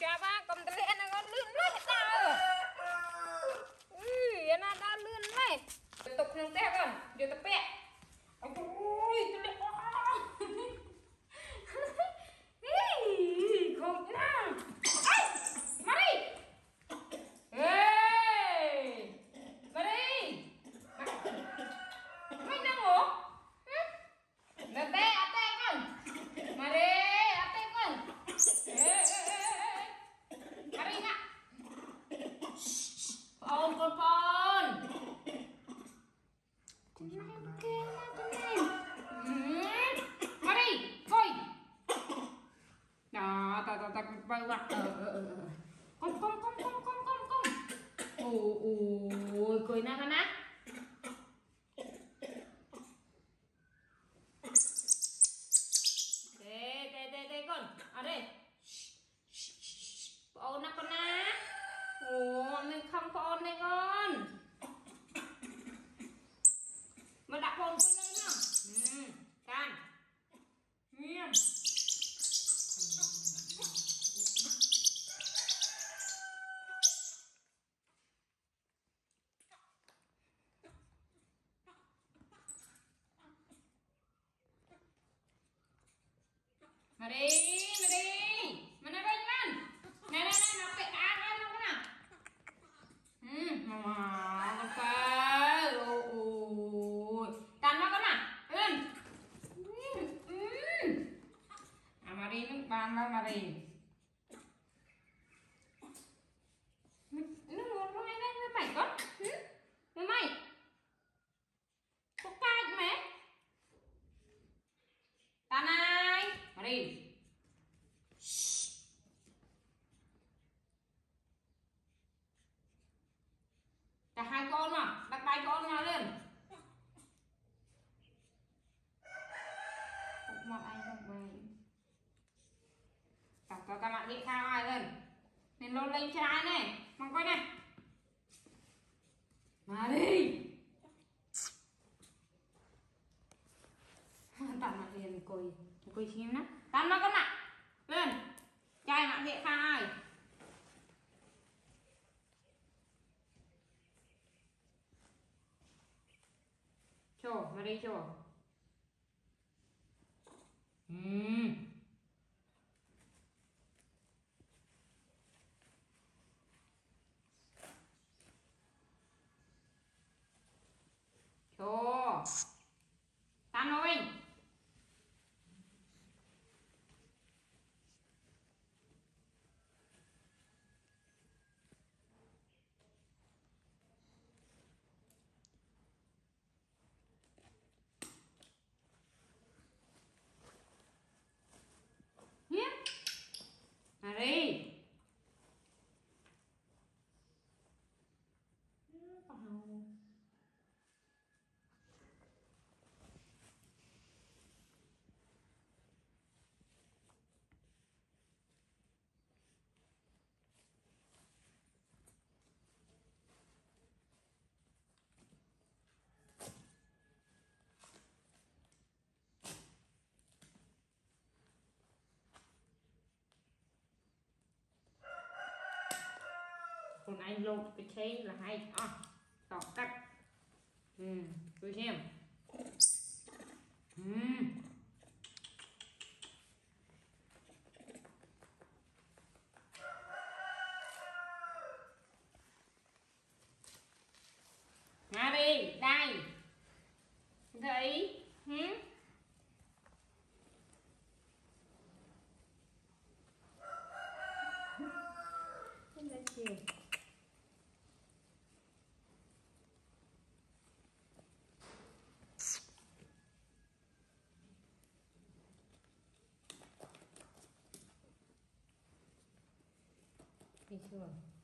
Siapa? Kom telik enak lu. Ồ ồ cười na na na Mari, mari. Mana baik kan? Nah, nah, nah, napik ke arah nak kena. Hmm, mama, apa? Oh, oh. Tan makan nak? Kan? Hmm, hmm. Ah, mari ni ban lah, mari. Này. Cả hai con mà, đặt tay con mà lên. Mặt anh không về. Cả cho các bạn đi khao ai lên. Nên lôn lên trái này, mong coi này. Mà đi. Mặt liền coi, coi chim đó. Tạm nó con bạn Lên. chai mạng hệ khao ai. Cho, vào đây cho. Ừm. Cho. Tam nó mình. Hiếp. À đi còn anh lột cái chain là hay. À, tỏ cắt ừ tôi xem. Ừ. Ngã đi, đây. Thấy hứ? Ừ. Không Đi chưa? Tam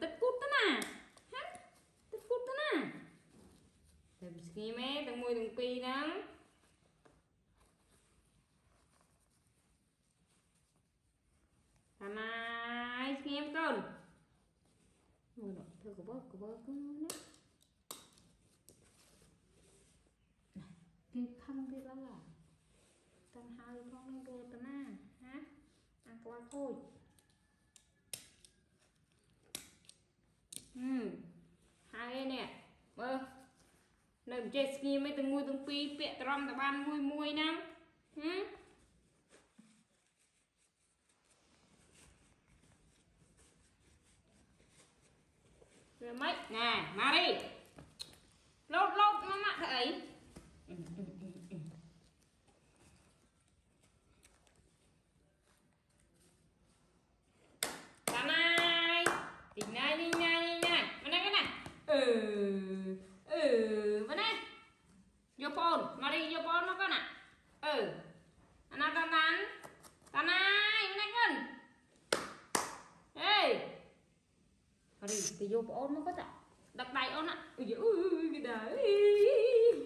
ತೆಪ್ಕೂಡ್ತಾನ môi ತೆಪ್ಸ್ಕೀಮೆ ತಂಗ್ಮೂಯ್ ತುಂಬಿನಂ Thằng ai nghe em con. Ngồi đọc thơ của bớt của bố cứ nói Cái khăn cái đó là Tăng hai con nó vô tầm à Hả? Ăn qua thôi. អឺហើយនេះមើលនៅចេះស្ងៀមឯងទាំងមួយទាំងពីរពាក់ត្រំតបានមួយមួយហ្នឹងហឹមវាមិនណែម៉ារីលោតលោតម៉ាក់ធ្វើអី Thì vô phone nó có tạ Đặt tay ôn ạ Ui ui cái đời